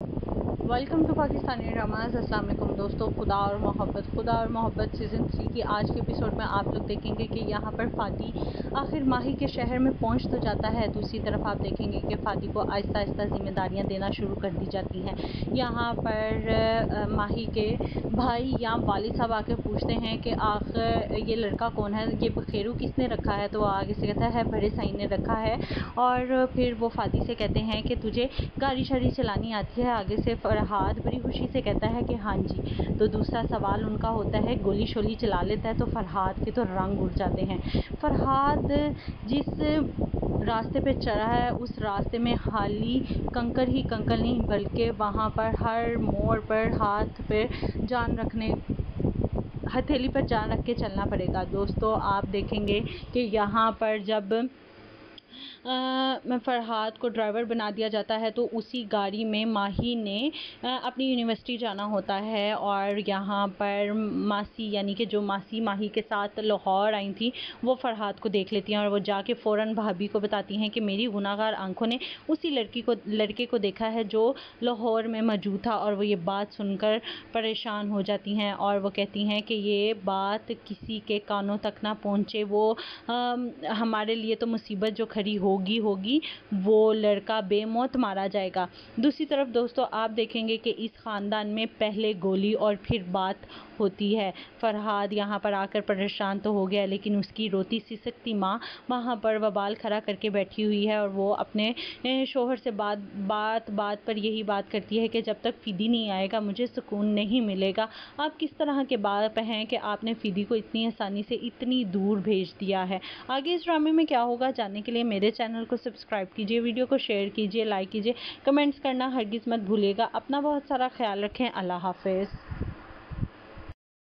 you welcome to Pakistani dramas वालेकुम दोस्तों, खुदा और मोहब्बत। खुदा और मोहब्बत सीज़न थ्री की आज के एपिसोड में आप लोग देखेंगे कि यहाँ पर फ़ादी आखिर माही के शहर में पहुँच तो जाता है। दूसरी तरफ़ आप देखेंगे कि फ़ादी को आहिस्ता आहिस्ता ज़िम्मेदारियाँ देना शुरू कर दी जाती हैं। यहाँ पर माही के भाई या वालिद साहब आके पूछते हैं कि आखिर ये लड़का कौन है? ये बखेरू किसने रखा है? तो आगे से कहता है, बड़े साई ने रखा है। और फिर वो फ़ादी से कहते हैं कि, तुझे गाड़ी शाड़ी चलानी आती है। आगे से फरहाद बड़ी खुशी से कहता है कि हाँ जी। तो दूसरा सवाल उनका होता है, गोली शोली चला लेता है तो फरहाद के तो रंग उड़ जाते हैं। फरहाद जिस रास्ते पे चढ़ा है, उस रास्ते में हाली कंकर ही कंकर नहीं, बल्कि वहाँ पर हर मोड़ पर हाथ पे जान रखने, हथेली पर जान रख के चलना पड़ेगा। दोस्तों, आप देखेंगे कि यहाँ पर जब फ़रहाद को ड्राइवर बना दिया जाता है तो उसी गाड़ी में माही ने अपनी यूनिवर्सिटी जाना होता है और यहाँ पर मासी यानी कि जो मासी माही के साथ लाहौर आई थी वो फ़रहाद को देख लेती हैं और वो जाके फ़ौर भाभी को बताती हैं कि मेरी गुनागार आँखों ने उसी लड़की को लड़के को देखा है जो लाहौर में मौजूद था और वो ये बात सुनकर परेशान हो जाती हैं और वो कहती हैं कि ये बात किसी के कानों तक ना पहुँचे वो आ, हमारे लिए तो मुसीबत जो खड़ी होगी होगी, वो लड़का बेमौत मारा जाएगा। दूसरी तरफ़ दोस्तों, आप देखेंगे कि इस ख़ानदान में पहले गोली और फिर बात होती है। फरहाद यहाँ पर आकर परेशान तो हो गया, लेकिन उसकी रोती सिसकती माँ वहाँ पर वबाल खड़ा करके बैठी हुई है और वो अपने शोहर से बात बात बात पर यही बात करती है कि जब तक फ़िदी नहीं आएगा, मुझे सुकून नहीं मिलेगा। आप किस तरह के बाप हैं कि आपने फ़िदी को इतनी आसानी से इतनी दूर भेज दिया है? आगे इस ड्रामे में क्या होगा, जानने के लिए मेरे चैनल को सब्सक्राइब कीजिए, वीडियो को शेयर कीजिए लाइक कीजिए, कमेंट्स करना हरगिज़ मत भूलिएगा। अपना बहुत सारा ख्याल रखें। अल्लाह हाफिज़।